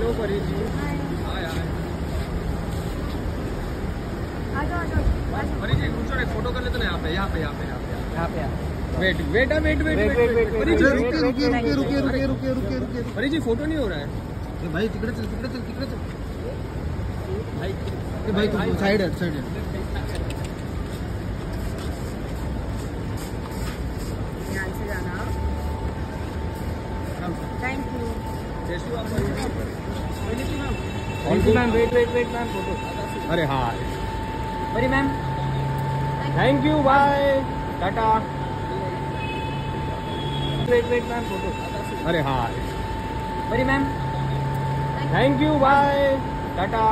Hello Pari ji hi hi आ जाओ आ जाओ। परी जी दूसरे एक फ़ोटो कर लेते ना यहाँ पे यहाँ पे यहाँ पे यहाँ पे यहाँ पे। Wait wait wait wait wait, wait, परी जी रुकिए, wait, रुकिए, wait, रुकिए, रुकिए, रुकिए, रुकिए। परी जी फ़ोटो नहीं हो रहा है। भाई तिकडे चल तिकडे चल तिकडे चल। भाई भाई तू साइड है साइड है। ध्यान से ma'am wait wait wait ma'am photo अरे हाँ। Ma'am thank you bye tata wait wait ma'am photo अरे हाँ। Ma'am thank you bye tata